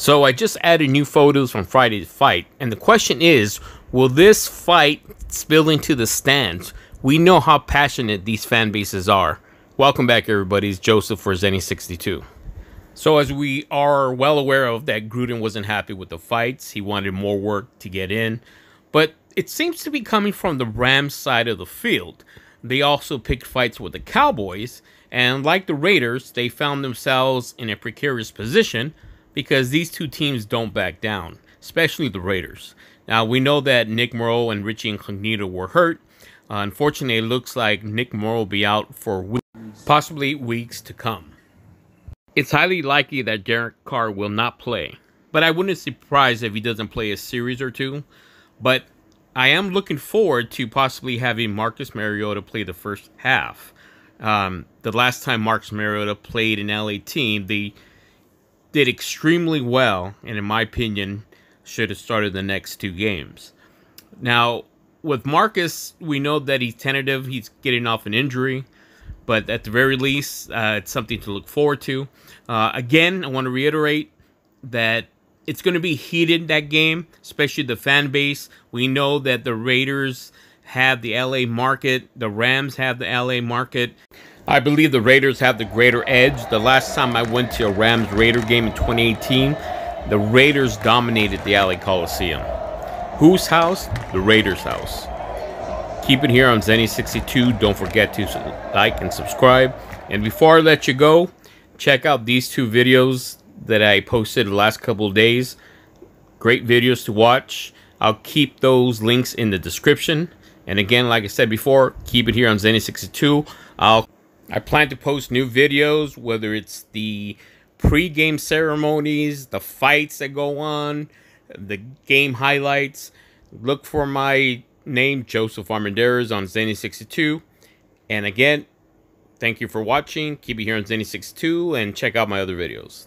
So I just added new photos from Friday's fight, and the question is, will this fight spill into the stands? We know how passionate these fan bases are. Welcome back everybody, it's Joseph for Zennie62. So as we are well aware of that Gruden wasn't happy with the fights, he wanted more work to get in, but it seems to be coming from the Rams side of the field. They also picked fights with the Cowboys, and like the Raiders, they found themselves in a precarious position because these two teams don't back down, especially the Raiders. Now, we know that Nick Morrow and Richie Incognito were hurt. Uh, unfortunately, it looks like Nick Morrow will be out for weeks, possibly weeks to come. It's highly likely that Derek Carr will not play, but I wouldn't be surprised if he doesn't play a series or two. But I am looking forward to possibly having Marcus Mariota play the first half. Um, the last time Marcus Mariota played an LA team, the did extremely well, and in my opinion, should have started the next two games. Now, with Marcus, we know that he's tentative. He's getting off an injury, but at the very least, uh, it's something to look forward to. Uh, again, I want to reiterate that it's going to be heated that game, especially the fan base. We know that the Raiders have the LA market, the Rams have the LA market. I believe the Raiders have the greater edge. The last time I went to a Rams Raider game in 2018, the Raiders dominated the LA Coliseum. Whose house? The Raiders' house. Keep it here on Zennie62. Don't forget to like and subscribe. And before I let you go, check out these two videos that I posted the last couple of days. Great videos to watch. I'll keep those links in the description. And again, like I said before, keep it here on Zennie62. I'll I plan to post new videos, whether it's the pre-game ceremonies, the fights that go on, the game highlights. Look for my name, Joseph Armendariz, on Zennie62. And again, thank you for watching. Keep it here on Zennie62 and check out my other videos.